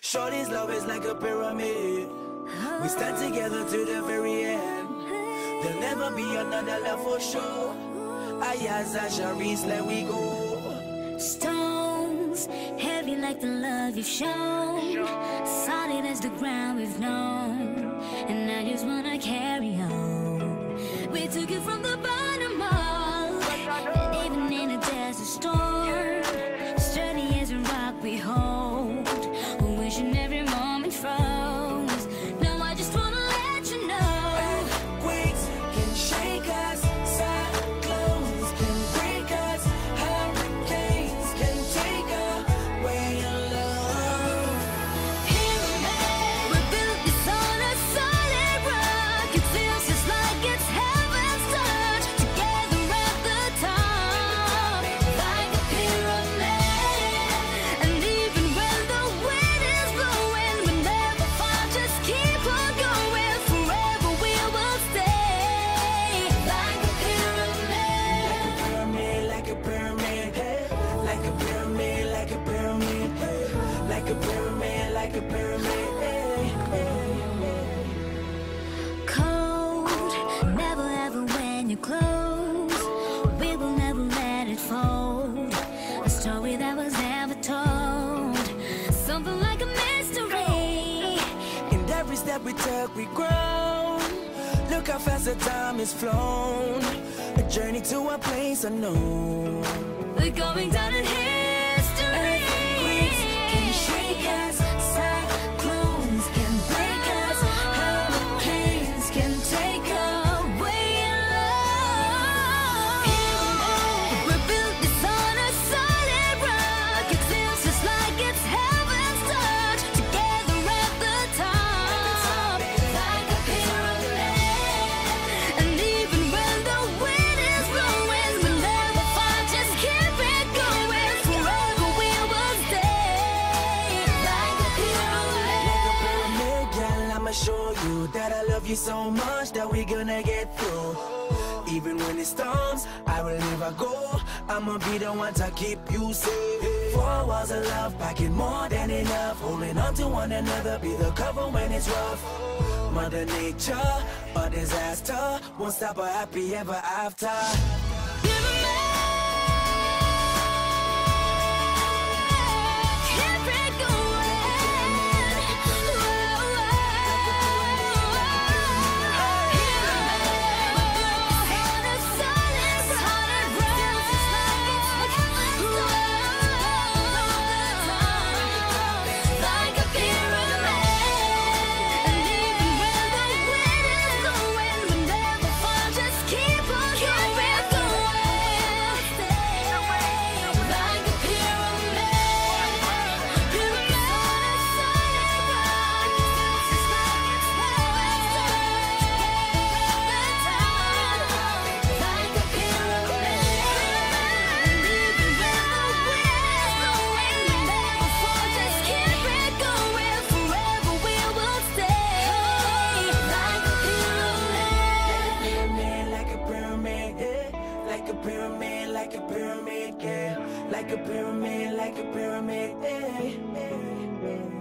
Shorty's love is like a pyramid. We stand together to the very end. There'll never be another love for sure. Ayaza Charice, let we go. Stones, heavy like the love you've shown. Solid as the ground we've known. And I just wanna carry on. Like a pyramid. cold. Never ever when you're close. We will never let it fold. A story that was never told. Something like a mystery. In every step we took, we grown. Look how fast the time has flown. A journey to a place unknown. We're going down in history. You that I love you so much that we're gonna get through. Even when it storms, I will never go. I'ma be the one to keep you safe. Four walls of love, packing more than enough. Holding on to one another, be the cover when it's rough. Mother Nature, a disaster, won't stop a happy ever after. like a pyramid, like a pyramid. Eh, eh, eh.